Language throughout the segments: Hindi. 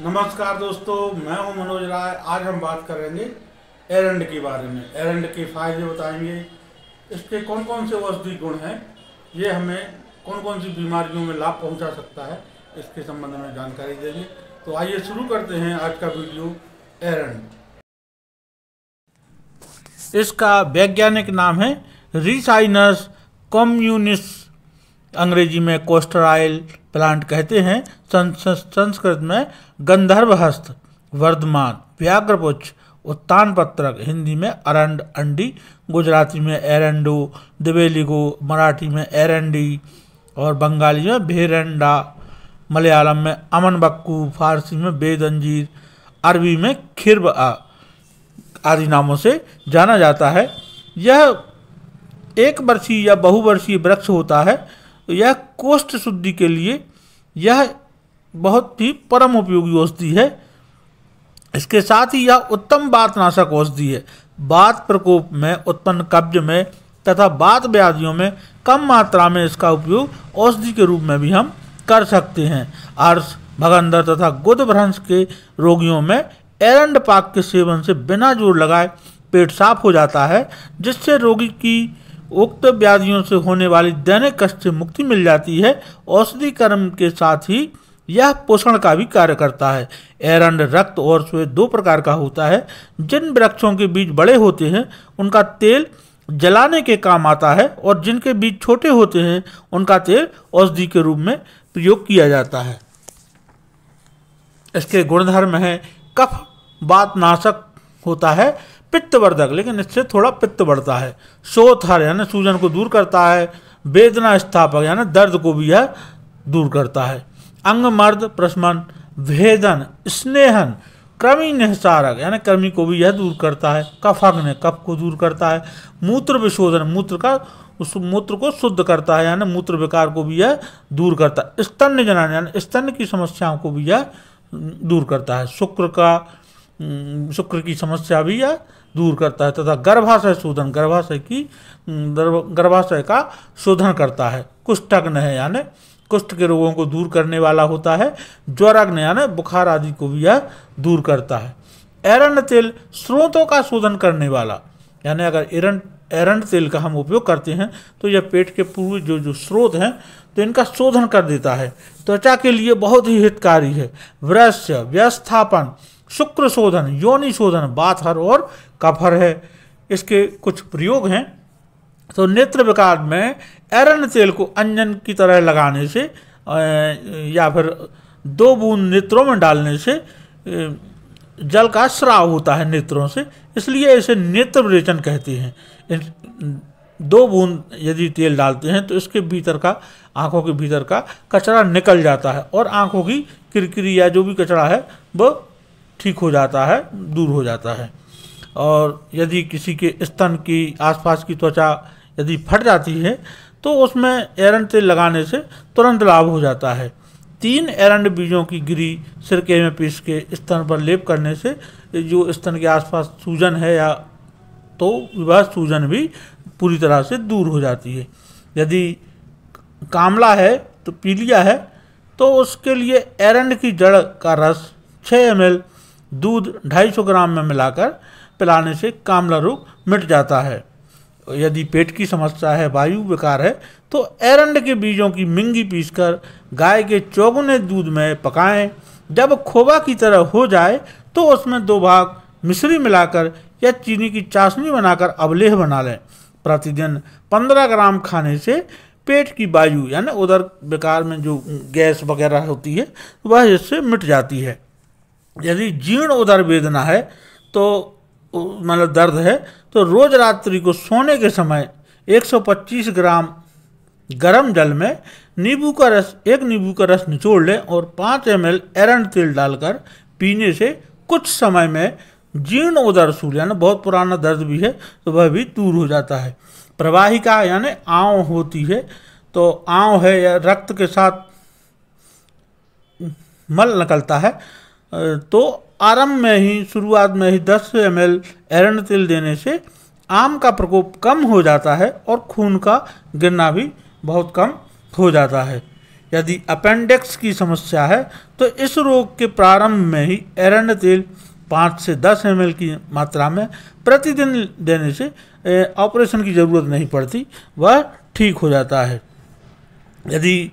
नमस्कार दोस्तों, मैं हूँ मनोज राय। आज हम बात करेंगे एरंड के बारे में। एरंड के फ़ायदे बताएँगे। इसके कौन कौन से औषधि गुण हैं? ये हमें कौन कौन सी बीमारियों में लाभ पहुँचा सकता है? इसके संबंध में जानकारी देंगे। तो आइए शुरू करते हैं आज का वीडियो एरंड। इसका वैज्ञानिक नाम है रिसाइनस कम्युनिस अंग्रेज़ी में कोस्टराइल प्लांट कहते हैं संस्कृत में गंधर्व हस्त वर्धमान, व्याघ्रपुच्छ उत्तान पत्रक हिंदी में अरंड अंडी, गुजराती में एरंडो दिवेलिगो मराठी में एरंडी, और बंगाली में भेरंडा, मलयालम में अमन बक्कू फारसी में बेदंजीर अरबी में खिरब आदि नामों से जाना जाता है। यह एक वर्षीय या बहुवर्षीय वृक्ष होता है यह कोष्ठ शुद्धि के लिए यह बहुत ही परम उपयोगी औषधि है। इसके साथ ही यह उत्तम बात नाशक औषधि है। बात प्रकोप में, उत्पन्न कब्ज में तथा बात व्याधियों में कम मात्रा में इसका उपयोग औषधि के रूप में भी हम कर सकते हैं। अर्श, भगंदर तथा गुदभ्रंश के रोगियों में एरंड पाक के सेवन से बिना ज़ोर लगाए पेट साफ़ हो जाता है, जिससे रोगी की उक्त व्याधियों से होने वाली दैनिक कष्ट से मुक्ति मिल जाती है। औषधि कर्म के साथ ही यह पोषण का भी कार्य करता है। एरंड रक्त और श्वेत दो प्रकार का होता है। जिन वृक्षों के बीज बड़े होते हैं, उनका तेल जलाने के काम आता है और जिनके बीज छोटे होते हैं, उनका तेल औषधि के रूप में प्रयोग किया जाता है। इसके गुणधर्म है, कफ बात नाशक होता है पित्तवर्धक, लेकिन इससे थोड़ा पित्त बढ़ता है। शोथर यानी सूजन को दूर करता है, वेदना स्थापक, यानी दर्द को भी यह दूर करता है। अंग मर्द प्रश्मन भेदन, स्नेहन, क्रमी निहसारक, यानी कर्मी को भी यह दूर करता है। कफग्न कफ को दूर करता है। मूत्र विशोधन, मूत्र का, उस मूत्र को शुद्ध करता है, यानी मूत्र विकार को भी यह दूर करता है। स्तन जनान, यानी स्तन की समस्याओं को भी यह दूर करता है। शुक्र का शुक्र की समस्या भी यह दूर करता है, तथा गर्भाशय शोधन, गर्भाशय की गर्भाशय का शोधन करता है। कुष्ठग्न है, यानी कुष्ठ के रोगों को दूर करने वाला होता है, ज्वरग्न, यानी बुखार आदि को भी यह दूर करता है। एरंड तेल स्रोतों का शोधन करने वाला, यानी अगर एरन एरंड तेल का हम उपयोग करते हैं तो यह पेट के पूर्व जो जो स्रोत हैं तो इनका शोधन कर देता है। त्वचा के लिए बहुत ही हितकारी है। वृश्य, व्यस्थापन शुक्र शोधन, योनि शोधन बाथर और कफर है। इसके कुछ प्रयोग हैं। तो नेत्र विकार में एरन तेल को अंजन की तरह लगाने से या फिर दो बूंद नेत्रों में डालने से जल का श्राव होता है नेत्रों से। इसलिए इसे नेत्र विरेचन कहते हैं। दो बूंद यदि तेल डालते हैं तो इसके भीतर का, आँखों के भीतर का कचरा निकल जाता है और आँखों की किरकिरी या जो भी कचरा है वह ठीक हो जाता है, दूर हो जाता है। और यदि किसी के स्तन की आसपास की त्वचा यदि फट जाती है तो उसमें एरंड तेल लगाने से तुरंत लाभ हो जाता है। तीन एरंड बीजों की गिरी सिरके में पीस के स्तन पर लेप करने से जो स्तन के आसपास सूजन है या तो वह सूजन भी पूरी तरह से दूर हो जाती है। यदि कामला है तो पीलिया है तो उसके लिए एरंड की जड़ का रस 6 एम दूध 250 ग्राम में मिलाकर पिलाने से कामला रोग मिट जाता है। यदि पेट की समस्या है, वायु विकार है तो एरंड के बीजों की मिंगी पीसकर गाय के चौगुने दूध में पकाएँ। जब खोबा की तरह हो जाए तो उसमें दो भाग मिश्री मिलाकर या चीनी की चाशनी बनाकर अवलेह बना लें। प्रतिदिन 15 ग्राम खाने से पेट की वायु, यानी उधर विकार में जो गैस वगैरह होती है, वह इससे मिट जाती है। यदि जीर्ण उदर वेदना है तो मतलब दर्द है तो रोज रात्रि को सोने के समय 125 ग्राम गर्म जल में नींबू का रस, एक नींबू का रस निचोड़ लें और 5 एम एल एरंड तेल डालकर पीने से कुछ समय में जीर्ण उदर सूर्य, यानी बहुत पुराना दर्द भी है तो वह भी दूर हो जाता है। प्रवाहिका, यानी आँव होती है तो आँव है या रक्त के साथ मल निकलता है तो आरंभ में ही, शुरुआत में ही 10 एम एल एरंड तेल देने से आम का प्रकोप कम हो जाता है और खून का गिरना भी बहुत कम हो जाता है। यदि अपेंडिक्स की समस्या है तो इस रोग के प्रारंभ में ही एरंड तेल पाँच से दस एम की मात्रा में प्रतिदिन देने से ऑपरेशन की ज़रूरत नहीं पड़ती, वह ठीक हो जाता है। यदि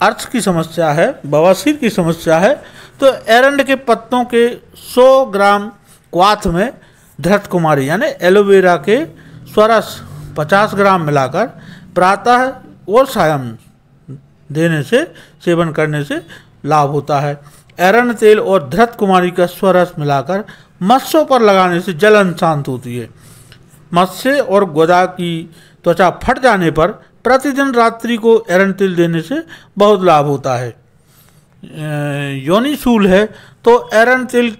अर्थ की समस्या है, बवासीर की समस्या है तो एरंड के पत्तों के 100 ग्राम क्वाथ में धृत कुमारी, यानी एलोवेरा के स्वरस 50 ग्राम मिलाकर प्रातः और सायं देने से, सेवन करने से लाभ होता है। एरंड तेल और धृत कुमारी का स्वरस मिलाकर मत्स्यों पर लगाने से जलन शांत होती है। मत्स्य और गोदा की त्वचा फट जाने पर प्रतिदिन रात्रि को एरन तेल देने से बहुत लाभ होता है। योनि सूल है तो एरन तिल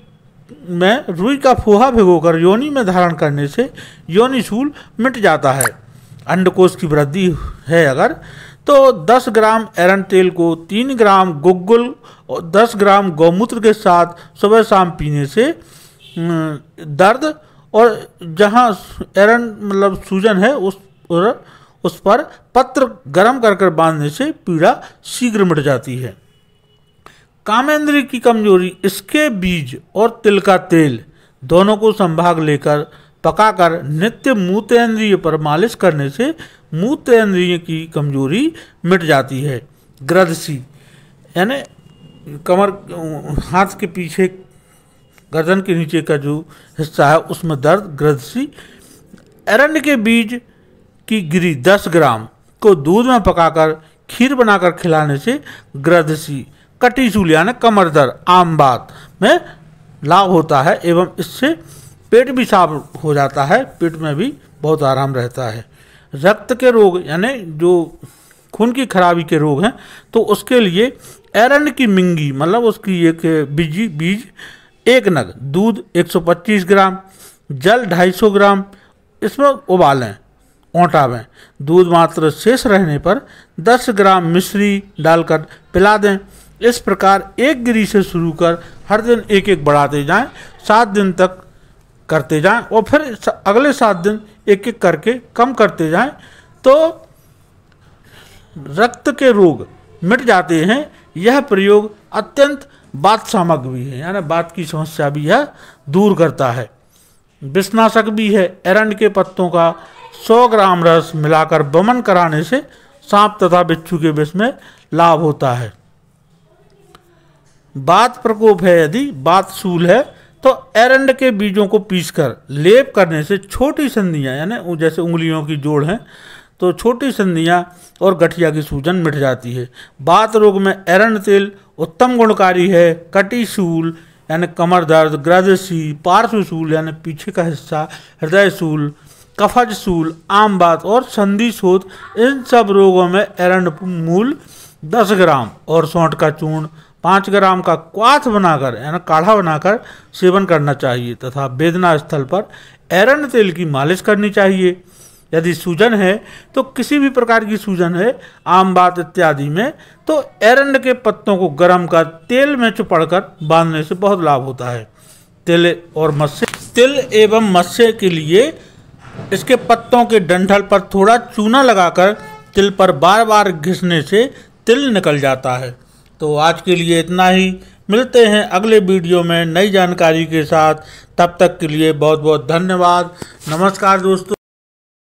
में रुई का फोहा भिगोकर योनि में धारण करने से योनि सूल मिट जाता है। अंडकोश की वृद्धि है अगर तो 10 ग्राम एरन तेल को 3 ग्राम गुग्गुल और 10 ग्राम गौमूत्र के साथ सुबह शाम पीने से दर्द और जहाँ एरन मतलब सूजन है, उस उस पर पत्र गर्म कर कर बांधने से पीड़ा शीघ्र मिट जाती है। कामेंद्री की कमज़ोरी, इसके बीज और तिल का तेल दोनों को संभाग लेकर पकाकर नित्य मूतेंद्रिय पर मालिश करने से मूतेंद्रिय की कमज़ोरी मिट जाती है। ग्रदसी, यानी कमर, हाथ के पीछे, गर्दन के नीचे का जो हिस्सा है, उसमें दर्द, ग्रदसी, अरण्य के बीज की गिरी 10 ग्राम को दूध में पकाकर खीर बनाकर खिलाने से ग्रदसी कटीसूल यानी कमर दर्द आम बात में लाभ होता है एवं इससे पेट भी साफ़ हो जाता है, पेट में भी बहुत आराम रहता है। रक्त के रोग यानी जो खून की खराबी के रोग हैं तो उसके लिए एरन की मिंगी मतलब उसकी एक बीजी, बीज, एक नग, दूध 125 ग्राम, जल 250 ग्राम, इसमें उबालें। ओंटावें। दूध मात्र शेष रहने पर 10 ग्राम मिश्री डालकर पिला दें। इस प्रकार एक गिरी से शुरू कर हर दिन एक एक बढ़ाते जाएँ, सात दिन तक करते जाएँ और फिर अगले सात दिन एक एक करके कम करते जाएँ। तो रक्त के रोग मिट जाते हैं। यह प्रयोग अत्यंत बात सामक भी है, यानी बात की समस्या भी यह दूर करता है। विषनाशक भी है एरंड के पत्तों का 100 ग्राम रस मिलाकर बमन कराने से सांप तथा बिच्छू के विष में लाभ होता है। बात प्रकोप है, यदि बात सूल है तो एरंड के बीजों को पीसकर लेप करने से छोटी संधियाँ, यानी जैसे उंगलियों की जोड़ है तो छोटी संधियाँ और गठिया की सूजन मिट जाती है। बात रोग में एरंड तेल उत्तम गुणकारी है, कटी सूल, यानी कमर दर्द ग्रदसी पार्श्व सूल, यानी पीछे का हिस्सा, हृदय सूल कफज, सूल, आम बात और संधि शोध, इन सब रोगों में एरंड मूल 10 ग्राम और सौंठ का चूर्ण पाँच ग्राम का क्वाथ बनाकर, यानी काढ़ा बनाकर सेवन करना चाहिए तथा वेदना स्थल पर एरंड तेल की मालिश करनी चाहिए। यदि सूजन है तो किसी भी प्रकार की सूजन है, आम बात इत्यादि में तो एरंड के पत्तों को गर्म कर तेल में चुपड़कर बांधने से बहुत लाभ होता है। तिल और मत्स्य, तिल एवं मत्स्य के लिए इसके पत्तों के डंठल पर थोड़ा चूना लगाकर तिल पर बार बार घिसने से तिल निकल जाता है। तो आज के लिए इतना ही। मिलते हैं अगले वीडियो में नई जानकारी के साथ। तब तक के लिए बहुत बहुत धन्यवाद। नमस्कार दोस्तों।